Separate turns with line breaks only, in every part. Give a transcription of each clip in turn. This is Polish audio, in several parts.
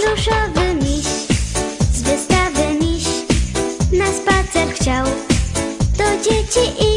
pluszowy miś z wystawy miś na spacer chciał do dzieci i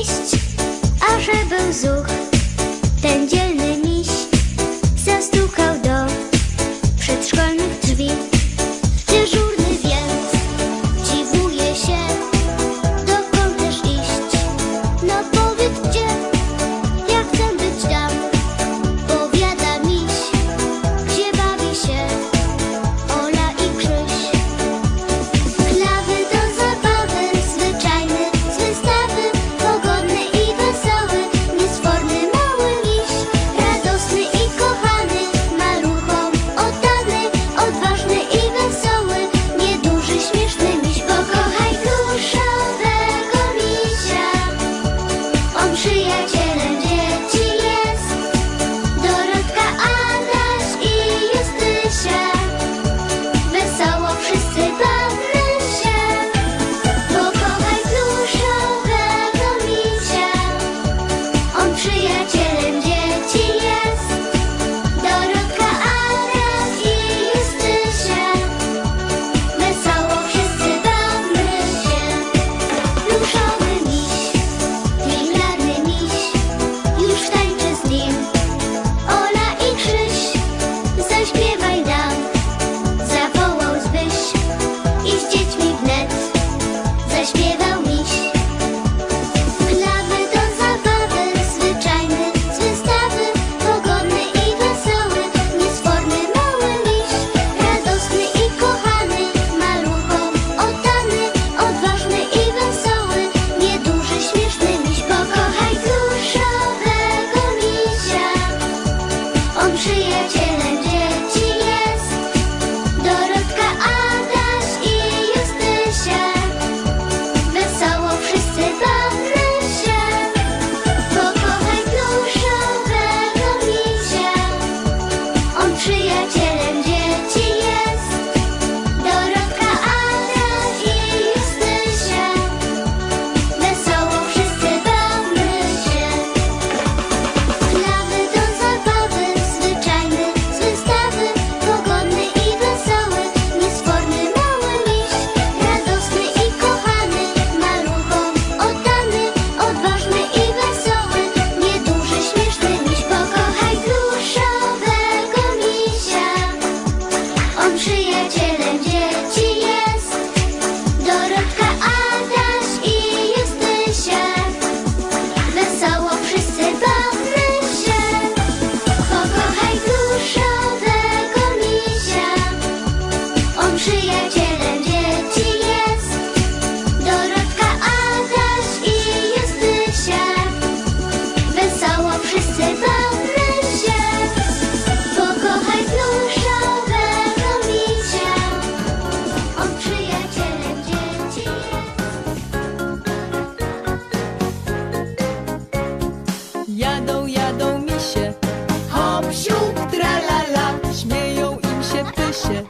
pysie, pysie.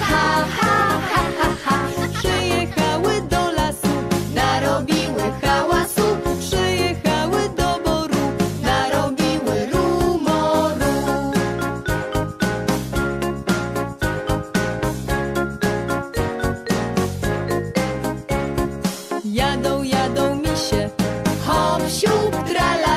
Ha, ha, ha, ha, ha. Przyjechały do lasu, narobiły hałasu. Przyjechały do boru, narobiły rumoru. Jadą, jadą misie, hop, siup, trala.